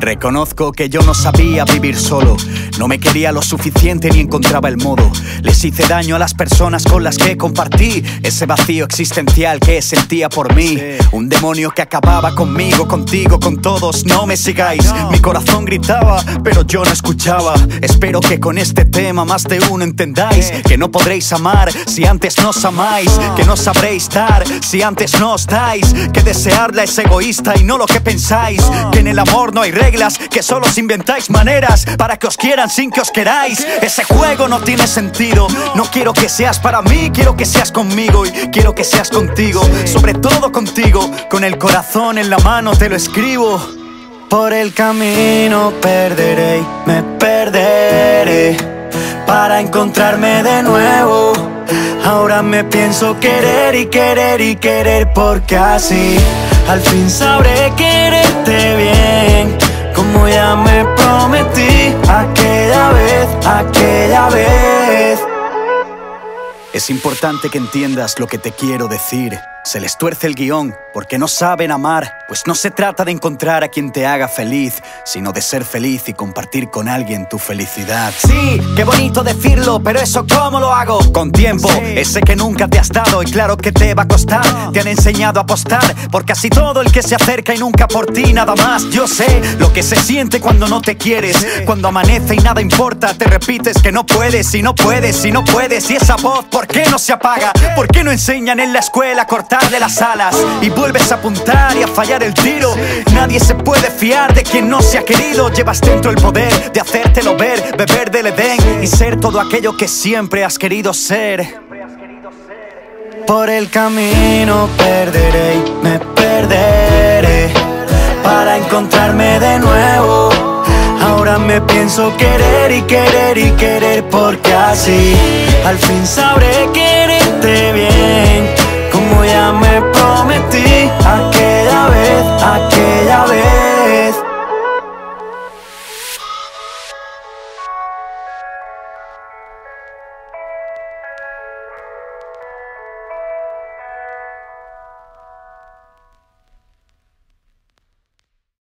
Reconozco que yo no sabía vivir solo, no me quería lo suficiente ni encontraba el modo. Les hice daño a las personas con las que compartí ese vacío existencial que sentía por mí. Un demonio que acababa conmigo, contigo, con todos. No me sigáis, mi corazón gritaba, pero yo no escuchaba. Espero que con este tema más de uno entendáis que no podréis amar si antes no os amáis, que no sabréis dar si antes no os dais, que desearla es egoísta y no lo que pensáis, que en el amor no hay reglas, que solo os inventáis maneras para que os quieran sin que os queráis. Ese juego no tiene sentido. No quiero que seas para mí, quiero que seas conmigo y quiero que seas contigo, sobre todo contigo. Con el corazón en la mano te lo escribo. Por el camino perderé, y me perderé para encontrarme de nuevo. Ahora me pienso querer y querer y querer porque así al fin sabré quererte vez. Es importante que entiendas lo que te quiero decir. Se les tuerce el guion porque no saben amar, pues no se trata de encontrar a quien te haga feliz, sino de ser feliz y compartir con alguien tu felicidad. Sí, qué bonito decirlo, pero eso cómo lo hago? Con tiempo, ese que nunca te has dado y claro que te va a costar. Te han enseñado a apostar por casi todo el que se acerca y nunca por ti nada más. Yo sé lo que se siente cuando no te quieres, cuando amanece y nada importa, te repites que no puedes y no puedes y no puedes y esa voz, ¿por qué no se apaga? ¿Por qué no enseñan en la escuela a cortar de las alas y vuelves a apuntar y a fallar el tiro. Nadie se puede fiar de quien no se ha querido. Llevas dentro el poder de hacértelo ver, beber del Edén y ser todo aquello que siempre has querido ser. Por el camino perderé y me perderé para encontrarme de nuevo. Ahora me pienso querer y querer y querer porque así al fin sabré que